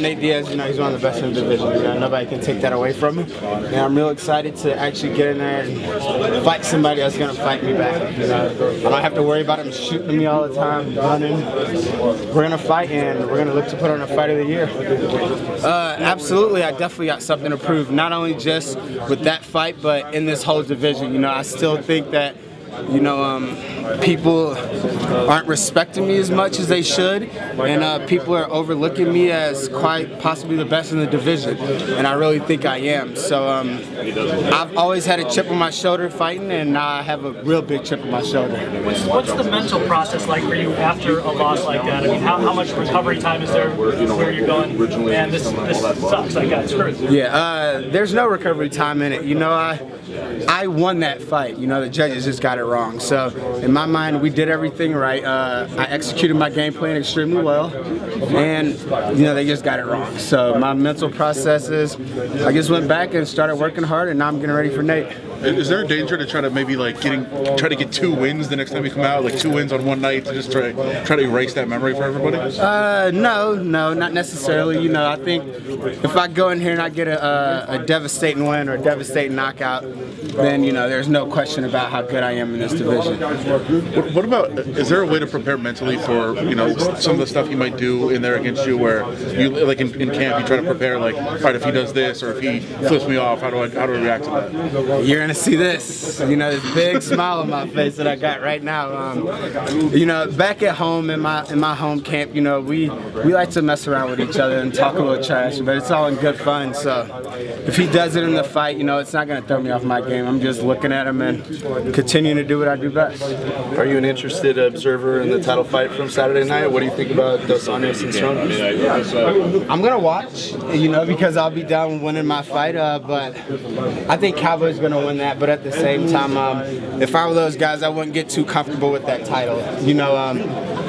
Nate Diaz, you know, he's one of the best in the division. You know, nobody can take that away from him. And I'm real excited to actually get in there and fight somebody that's going to fight me back. You know, I don't have to worry about him shooting me all the time, running. We're going to fight, and we're going to look to put on a fight of the year. Uh, absolutely, I definitely got something to prove. Not only just with that fight, but in this whole division. You know, I still think that you know, um, people aren't respecting me as much as they should, and uh, people are overlooking me as quite possibly the best in the division, and I really think I am. So um, I've always had a chip on my shoulder fighting, and now I have a real big chip on my shoulder. What's, what's the mental process like for you after a loss like that? I mean, how, how much recovery time is there where you're going? And this, this sucks. I got screwed. Yeah, uh, there's no recovery time in it. You know, I I won that fight. You know, the judges just got it wrong. So in my mind, we did everything right. Uh, I executed my game plan extremely well, and you know they just got it wrong. So my mental processes, I just went back and started working hard, and now I'm getting ready for Nate. Is there a danger to try to maybe like getting try to get two wins the next time you come out, like two wins on one night to just try try to erase that memory for everybody? Uh, no, no, not necessarily. You know, I think if I go in here and I get a, a, a devastating win or a devastating knockout, then you know there's no question about how good I am in this division. What, what about? Is there a way to prepare mentally for you know some of the stuff he might do in there against you, where you like in, in camp you try to prepare like, all right, if he does this or if he flips me off, how do I how do I react to that? You're gonna see this, you know, this big smile on my face that I got right now. Um, you know, back at home in my in my home camp, you know, we we like to mess around with each other and talk a little trash, but it's all in good fun. So if he does it in the fight, you know, it's not gonna throw me off my game. I'm just looking at him and continuing to do what I do best. Are you an interested observer in the title fight from Saturday night? What do you think about Dos Anjos and Strong? I'm gonna watch, you know, because I'll be down winning my fight. Uh, but I think Cowboy's gonna win that. But at the same time, um, if I were those guys, I wouldn't get too comfortable with that title. You know, um,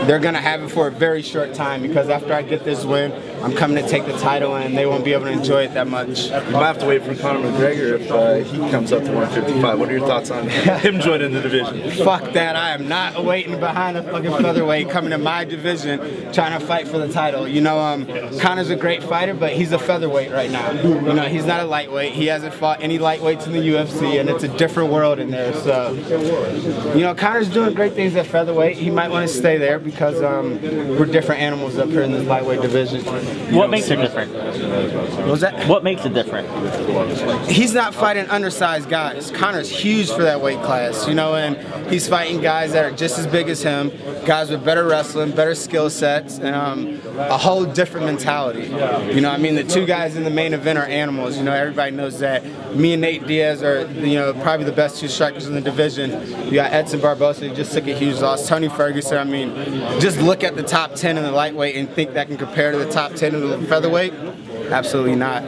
they're gonna have it for a very short time because after I get this win, I'm coming to take the title, and they won't be able to enjoy it that much. You might have to wait for Conor McGregor if uh, he comes up to 155. What are your thoughts on him joining the division? Fuck that! I am not waiting behind a fucking featherweight coming to my division trying to fight for the title. You know, um, Conor's a great fighter, but he's a featherweight right now. You know, he's not a lightweight. He hasn't fought any lightweights in the UFC, and it's a different world in there. So, you know, Conor's doing great things at featherweight. He might want to stay there because um, we're different animals up here in this lightweight division. What makes it different? What was that? What makes it different? he's not fighting undersized guys. Conor's huge for that weight class, you know, and he's fighting guys that are just as big as him, guys with better wrestling, better skill sets, and um, a whole different mentality. You know, I mean, the two guys in the main event are animals. You know, everybody knows that. Me and Nate Diaz are, you know, probably the best two strikers in the division. You got Edson Barboza, who just took a huge loss. Tony Ferguson, I mean, just look at the top 10 in the lightweight and think that can compare to the top 10 in the featherweight. Absolutely not.